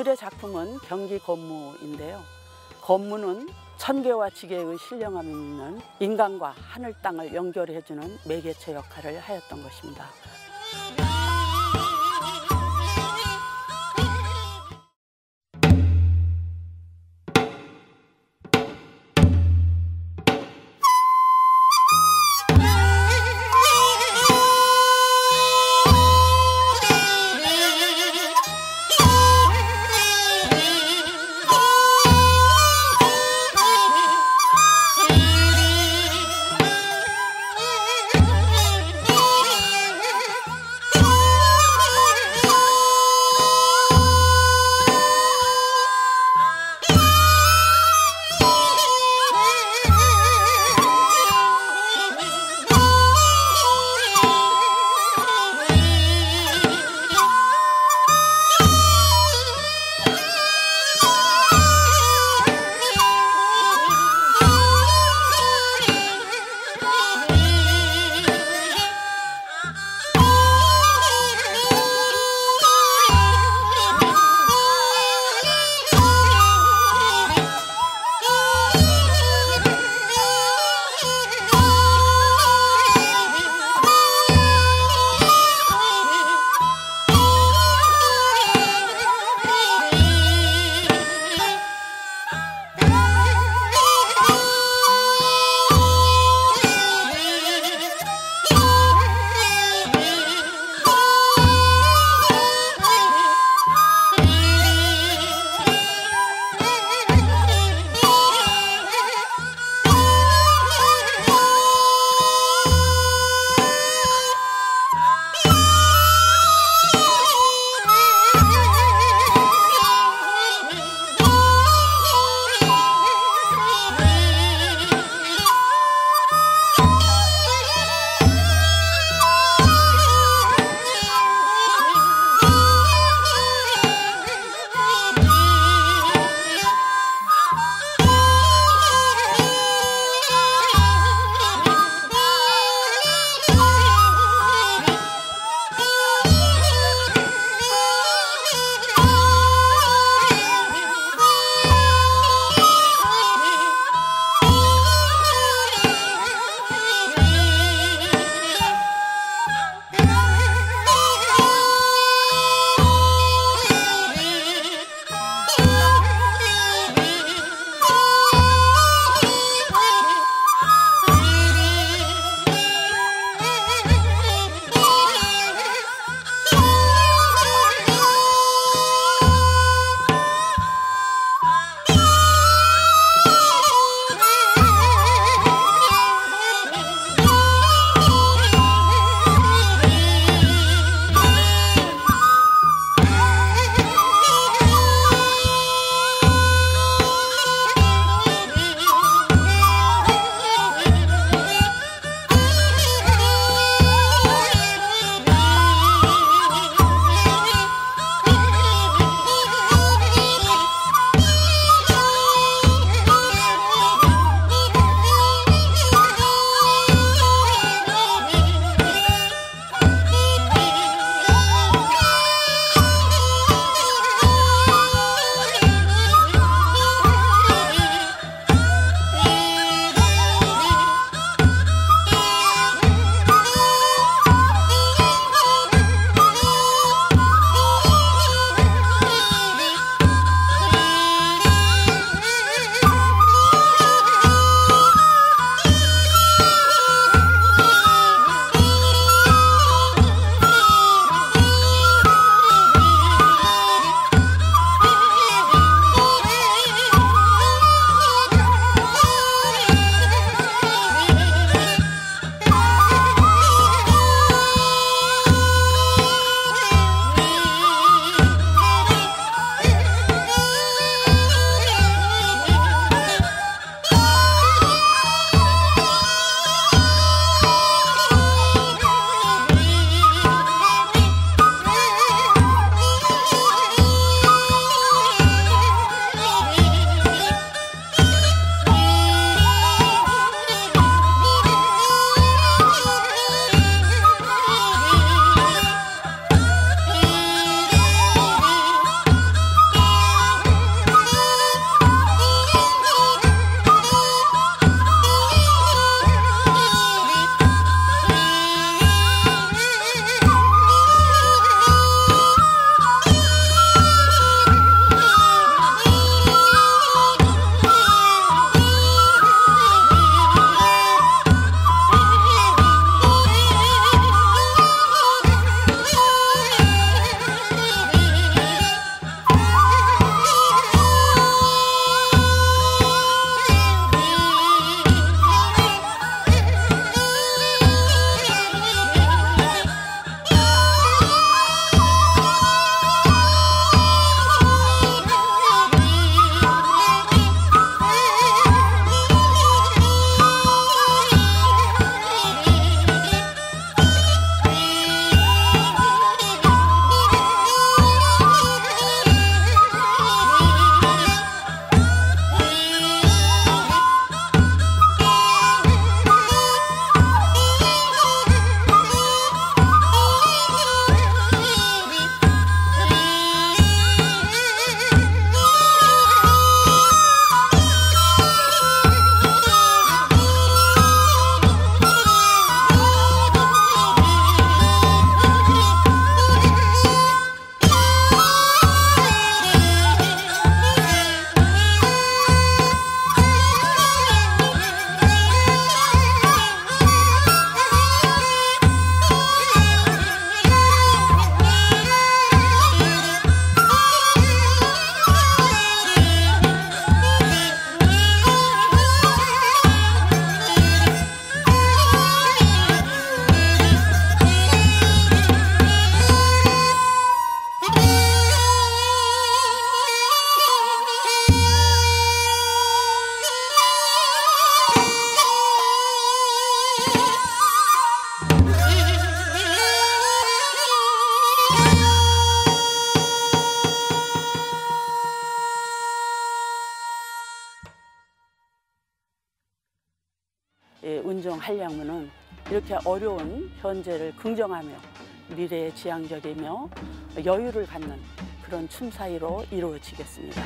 오늘의 작품은 경기 건무인데요. 건무는 천개와 지계의 신령함 있는 인간과 하늘 땅을 연결해주는 매개체 역할을 하였던 것입니다. 하려면은 이렇게 어려운 현재를 긍정하며 미래에 지향적이며 여유를 갖는 그런 춤사위로 이루어지겠습니다.